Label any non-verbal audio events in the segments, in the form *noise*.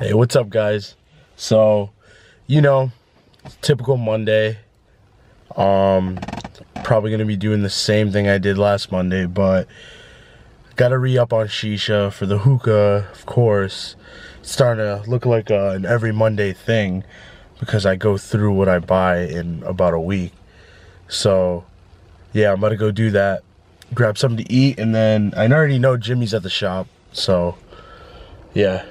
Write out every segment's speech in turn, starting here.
Hey, what's up, guys? So, you know, typical Monday. Um, probably gonna be doing the same thing I did last Monday, but gotta re up on shisha for the hookah, of course. It's starting to look like a, an every Monday thing because I go through what I buy in about a week. So, yeah, I'm gonna go do that, grab something to eat, and then I already know Jimmy's at the shop, so yeah.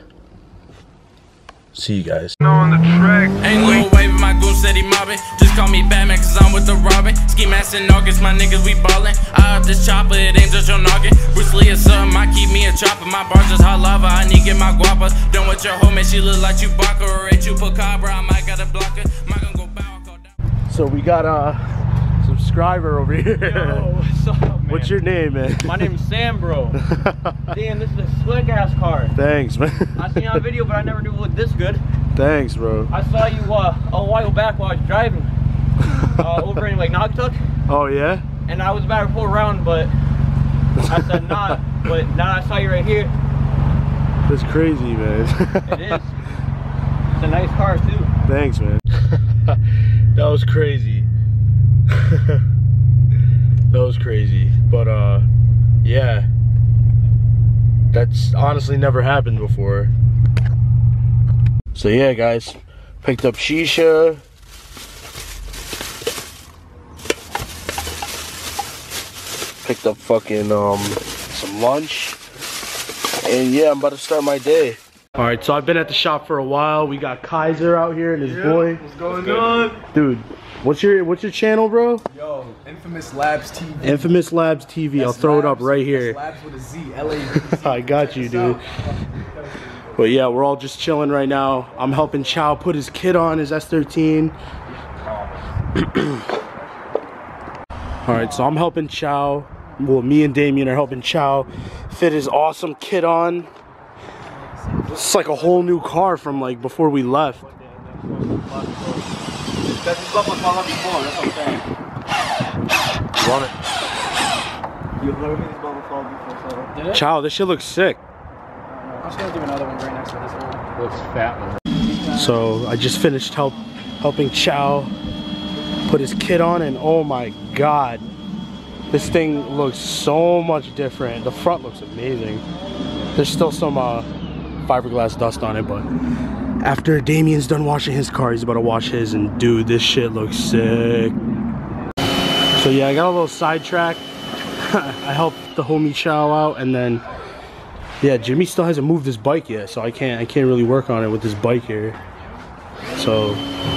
See you guys. on the track. Ain't no way with my goose said he mobbing. Just call me Batman cause I'm with the Robin. Ski mask in August, my niggas we ballin'. I up this chopper, it ain't just your noggin. Bruce Lee is something, I keep me a chopper. My bars just hot lava, I need get my guapa. Done with your homie, she look like you Chewbacca or a Chupacabra. I might got a blocker. Might gonna go bow, call down. So we got a subscriber over here. Yo, what's up, *laughs* man? What's your name, man? My name's Sam, bro. *laughs* Damn, this is a slick ass car. Thanks, man. I seen on video, but I never knew it looked this good. Thanks, bro. I saw you uh, a while back while I was driving *laughs* uh, over in like Naugatuck, Oh yeah? and I was about to pull around, but I said nah. But now I saw you right here. That's crazy, man. It is. It's a nice car too. Thanks, man. that was crazy. *laughs* that was crazy. But uh yeah. That's honestly never happened before. So yeah, guys. Picked up shisha. Picked up fucking um some lunch. And yeah, I'm about to start my day. All right, so I've been at the shop for a while. We got Kaiser out here and his boy. What's going on? Dude, what's your what's your channel, bro? Yo, Infamous Labz TV. Infamous Labz TV. I'll That's throw it up right here. Labs with a Z, L-A-B-Z. *laughs* I got you, dude. But yeah, we're all just chilling right now. I'm helping Chow put his kit on his S13. all right, so I'm helping Chow. Well, me and Damien are helping Chow fit his awesome kit on. It's like a whole new car from like before we left. That's just what I before. That's what I'm saying. Love it. You've never been this bubble fall before, so. Did Chow, this shit looks sick. I'm just gonna do another one right next to this one. Looks fat, man. So I just finished help helping Chow put his kit on and oh my god. This thing looks so much different. The front looks amazing. There's still some uh, fiberglass dust on it, but after Damien's done washing his car, he's about to wash his and dude, this shit looks sick. So yeah, I got a little sidetracked. *laughs* I helped the homie Chow out and then yeah, Jimmy still hasn't moved his bike yet, so I can't I can't really work on it with this bike here. So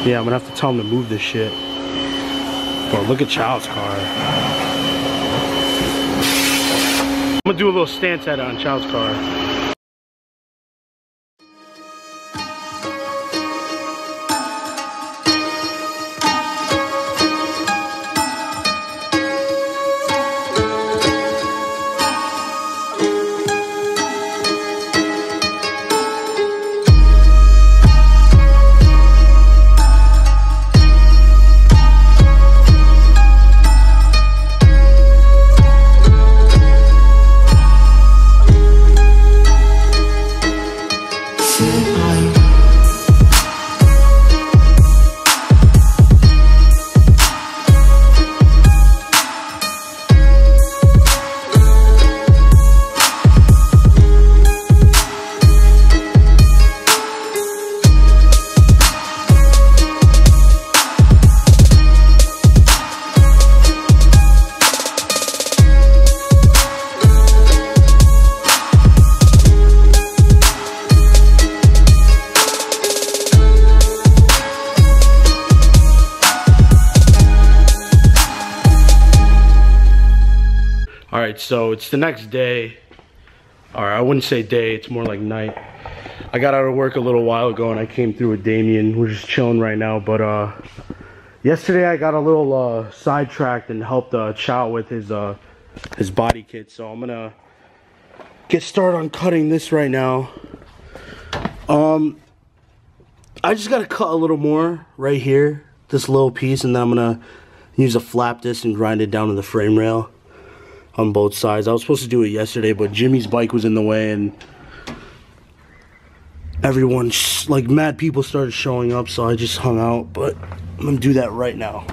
yeah, I'm gonna have to tell him to move this shit. But look at Chow's car. I'm gonna do a little stance at it on Chow's car. So it's the next day. Or I wouldn't say day, it's more like night. I got out of work a little while ago and I came through with Damien. We're just chilling right now, but uh yesterday I got a little uh sidetracked and helped uh Chow with his uh his body kit. So I'm gonna get started on cutting this right now. Um I just gotta cut a little more right here, this little piece, and then I'm gonna use a flap disc and grind it down to the frame rail on both sides. I was supposed to do it yesterday, but Jimmy's bike was in the way and everyone, like mad people started showing up, so I just hung out. But I'm gonna do that right now.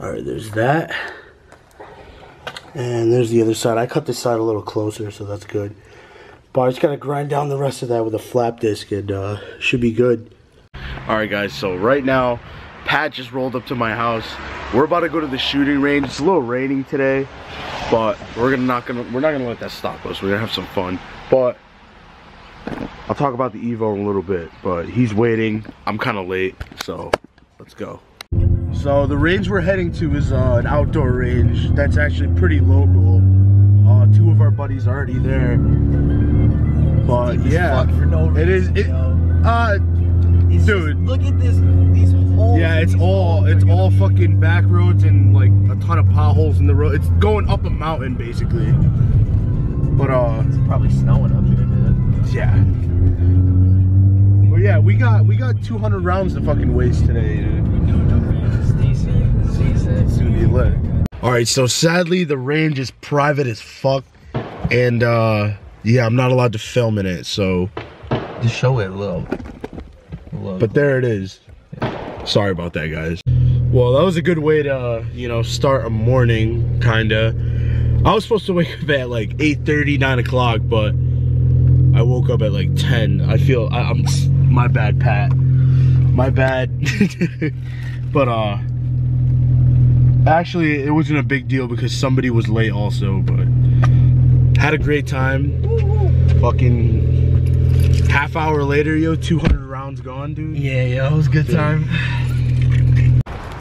All right, there's that. And there's the other side. I cut this side a little closer, so that's good. But I just gotta grind down the rest of that with a flap disc and uh, should be good. All right, guys, so right now, Pat just rolled up to my house. We're about to go to the shooting range. It's a little raining today, but we're gonna not gonna we're not gonna let that stop us. We're gonna have some fun. But I'll talk about the Evo in a little bit, but he's waiting. I'm kind of late, so let's go. So the range we're heading to is uh, an outdoor range that's actually pretty local. Uh, two of our buddies are already there. But yeah, fuck for no it is. It, uh, It's Dude. just- look at this. These holes. yeah, it's all holes it's all fucking back roads and like a ton of potholes in the road. It's going up a mountain basically. But uh, It's probably snowing up here, dude. yeah. Well, yeah, we got we got 200 rounds to fucking waste today. Dude. It's decent. It's decent. It's be lit. All right, so sadly the range is private as fuck, and uh, yeah, I'm not allowed to film in it. So, Just show it a little. But there it is. Sorry about that, guys. Well, that was a good way to you know start a morning, kinda. I was supposed to wake up at like 8:30, 9 o'clock, but I woke up at like 10. I feel I, I'm my bad, Pat. My bad. *laughs* but uh. Actually, it wasn't a big deal because somebody was late also, but had a great time. Fucking half hour later, yo, 200 rounds gone, dude. yeah, yeah, it was a good time. *laughs*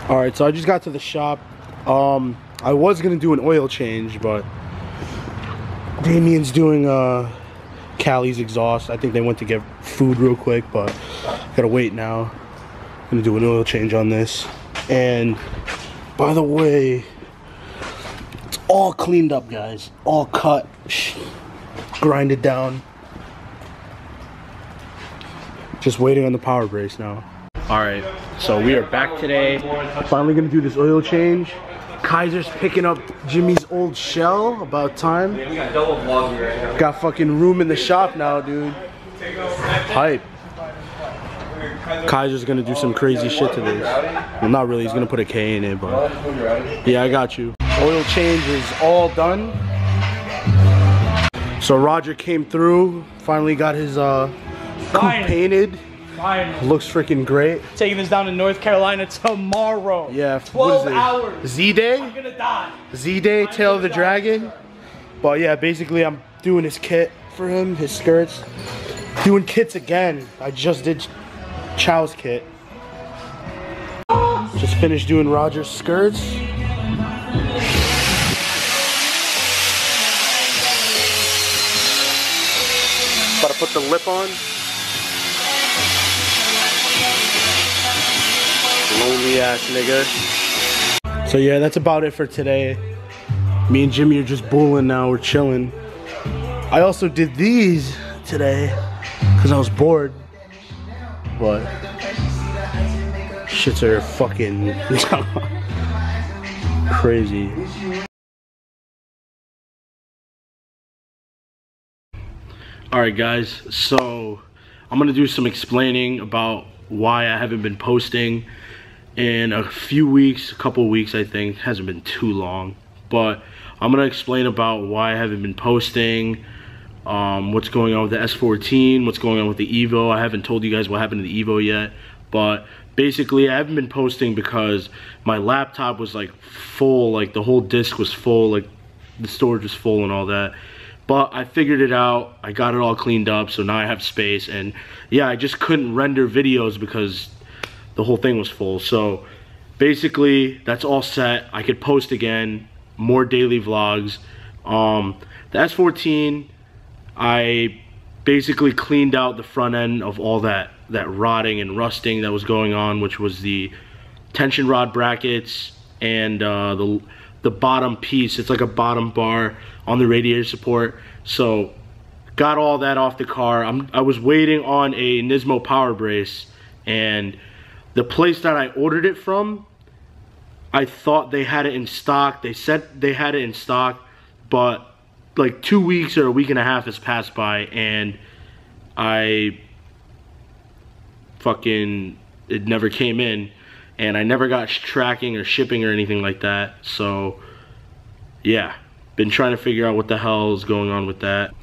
All right, so I just got to the shop. Um, I was gonna do an oil change, but Damien's doing uh Callie's exhaust. I think they went to get food real quick, but gotta wait now. gonna do an oil change on this. And by the way, it's all cleaned up, guys. All cut, grinded down. Just waiting on the power brace now. All right, so we are back today. Finally gonna do this oil change. Kaiser's picking up Jimmy's old shell. About time. Got double vlogging right now. Got fucking room in the shop now, dude. Hype. Kaiser's gonna do some crazy shit to this. Well, not really. He's gonna put a K in it, but yeah, I got you. Oil change is all done. So Roger came through. Finally got his uh coupe Fine. painted. Fine. Looks freaking great. Taking this down to North Carolina *laughs* tomorrow. Yeah. 12 what is it? hours. Z Day. I'm gonna die. Z Day, Tail of the Dragon. But yeah, basically I'm doing his kit for him, his skirts. Doing kits again. I just did Chow's kit. Just finished doing Roger's skirts. About to put the lip on. Ass nigga. So yeah, that's about it for today. Me and Jimmy are just bulling now, we're chilling. I also did these today because I was bored. But shits are fucking *laughs* crazy. Alright guys, so I'm gonna do some explaining about why I haven't been posting in a few weeks, a couple weeks I think, hasn't been too long. But I'm gonna explain about why I haven't been posting, um, what's going on with the S14, what's going on with the Evo. I haven't told you guys what happened to the Evo yet, but basically I haven't been posting because my laptop was like full, like the whole disk was full, like the storage was full and all that. But I figured it out, I got it all cleaned up, so now I have space, and yeah, I just couldn't render videos because the whole thing was full. So basically, that's all set. I could post again, more daily vlogs. Um, the S14, I basically cleaned out the front end of all that that rotting and rusting that was going on, which was the tension rod brackets and uh, the the bottom piece. It's like a bottom bar on the radiator support. So got all that off the car. I'm, I was waiting on a Nismo power brace and the place that I ordered it from, I thought they had it in stock. They said they had it in stock, but like two weeks or a week and a half has passed by and I fucking it never came in and I never got tracking or shipping or anything like that. So yeah, been trying to figure out what the hell is going on with that.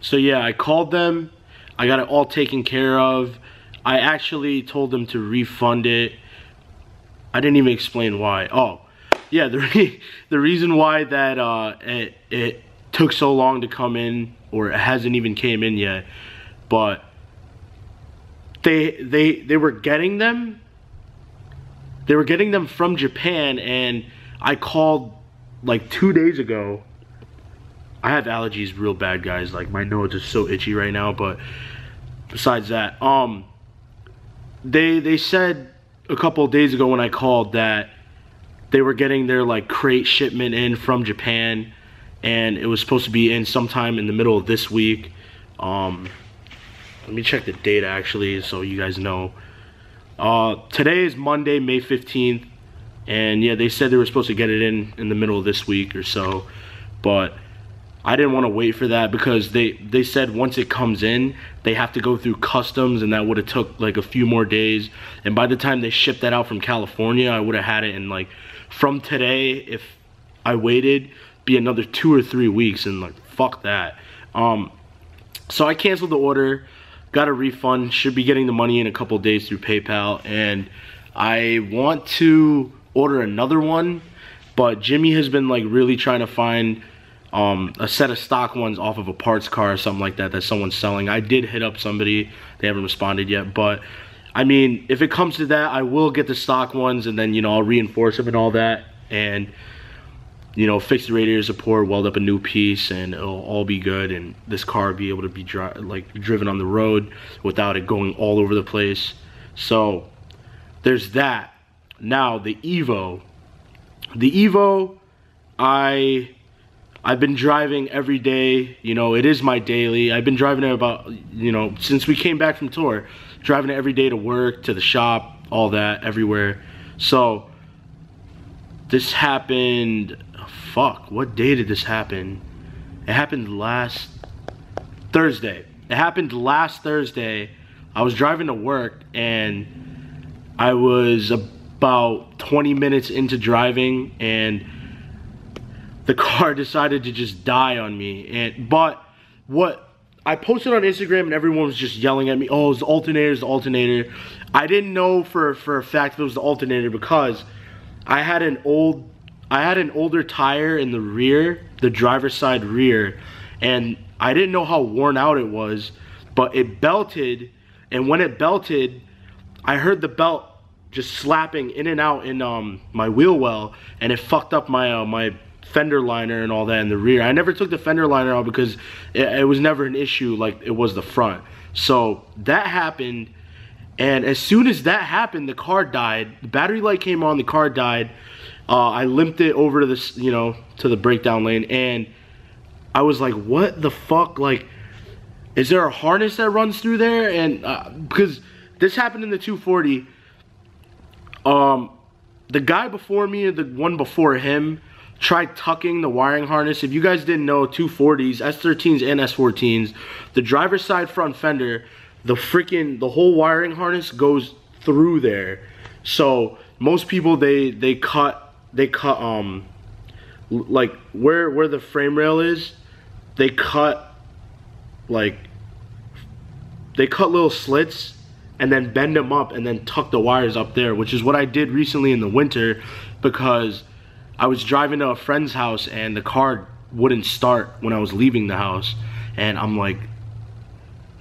So yeah, I called them. I got it all taken care of. I actually told them to refund it. I didn't even explain why. Oh, yeah, the, re *laughs* the reason why that uh, it, it took so long to come in or it hasn't even came in yet, but they they they were getting them they were getting them from Japan and I called like two days ago I have allergies real bad guys like my nose is so itchy right now but besides that um they they said a couple days ago when I called that they were getting their like crate shipment in from Japan and it was supposed to be in sometime in the middle of this week um let me check the date actually so you guys know. Uh, today is Monday, May 15th. And yeah, they said they were supposed to get it in in the middle of this week or so. But I didn't want to wait for that because they, they said once it comes in, they have to go through customs and that would have took like a few more days. And by the time they shipped that out from California, I would have had it in like from today, if I waited, be another two or three weeks and like fuck that. Um, so I canceled the order got a refund should be getting the money in a couple days through paypal and i want to order another one but jimmy has been like really trying to find um, a set of stock ones off of a parts car or something like that that someone's selling i did hit up somebody they haven't responded yet but i mean if it comes to that i will get the stock ones and then you know i'll reinforce them and all that and you know, fix the radiator support, weld up a new piece, and it'll all be good. And this car will be able to be dri like driven on the road without it going all over the place. So there's that. Now the Evo, the Evo, I I've been driving every day. You know, it is my daily. I've been driving it about you know since we came back from tour, driving it every day to work, to the shop, all that, everywhere. So this happened fuck, what day did this happen? It happened last Thursday. It happened last Thursday. I was driving to work and I was about 20 minutes into driving and the car *laughs* decided to just die on me. And but what I posted on Instagram and everyone was just yelling at me, oh, it's the alternator, it's the alternator. I didn't know for, for a fact it was the alternator because I had an old I had an older tire in the rear, the driver's side rear, and I didn't know how worn out it was, but it belted, and when it belted, I heard the belt just slapping in and out in um, my wheel well, and it fucked up my uh, my fender liner and all that in the rear. I never took the fender liner out because it, it was never an issue like it was the front. So that happened, and as soon as that happened, the car died. The battery light came on, the car died. Uh, I limped it over to this, you know, to the breakdown lane, and I was like, what the fuck? Like, is there a harness that runs through there? And uh, because this happened in the 240, um, the guy before me the one before him tried tucking the wiring harness. If you guys didn't know, 240s, S13s and S14s, the driver's side front fender, the freaking, the whole wiring harness goes through there. So most people, they, they cut they cut um like where where the frame rail is, they cut like they cut little slits and then bend them up and then tuck the wires up there, which is what I did recently in the winter because I was driving to a friend's house and the car wouldn't start when I was leaving the house. And I'm like,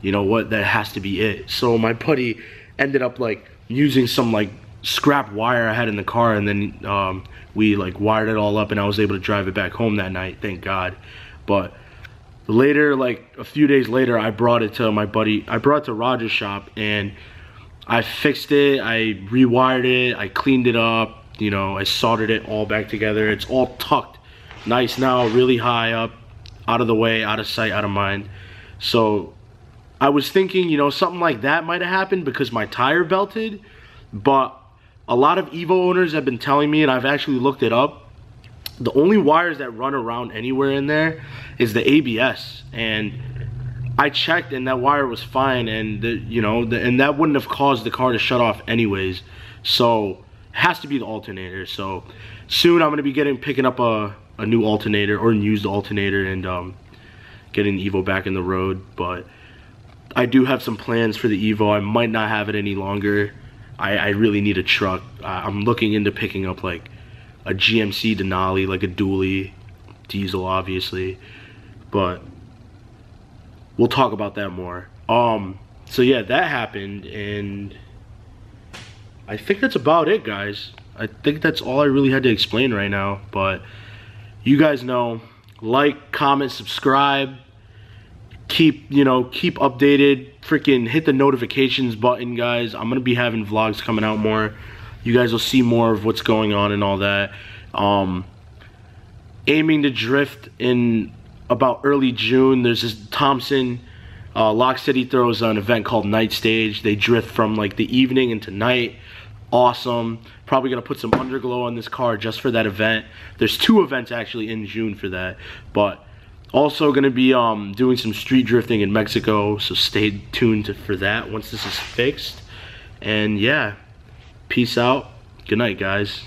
you know what, that has to be it. So my buddy ended up like using some like scrap wire I had in the car and then um, we like wired it all up and I was able to drive it back home that night, thank God. But later, like a few days later, I brought it to my buddy, I brought it to Roger's shop and I fixed it, I rewired it, I cleaned it up, you know, I soldered it all back together. It's all tucked nice now, really high up, out of the way, out of sight, out of mind. So I was thinking, you know, something like that might have happened because my tire belted, but a lot of Evo owners have been telling me, and I've actually looked it up, the only wires that run around anywhere in there is the ABS. And I checked and that wire was fine, and the, you know, the, and that wouldn't have caused the car to shut off anyways. So has to be the alternator. So soon I'm gonna be getting picking up a a new alternator or a used alternator and um, getting the Evo back in the road. But I do have some plans for the Evo. I might not have it any longer. I, I really need a truck. I, I'm looking into picking up like a GMC Denali, like a dually, diesel obviously, but we'll talk about that more. Um, so yeah, that happened, and I think that's about it, guys. I think that's all I really had to explain right now, but you guys know, like, comment, subscribe, keep, you know, keep updated, freaking hit the notifications button, guys. I'm gonna be having vlogs coming out more. You guys will see more of what's going on and all that. Um, aiming to drift in about early June. There's this Thompson, uh, Lock City throws an event called Night Stage. They drift from like the evening into night. Awesome. Probably gonna put some underglow on this car just for that event. There's two events actually in June for that, but also gonna be um, doing some street drifting in Mexico. So stay tuned for that once this is fixed. And yeah, peace out. Good night, guys.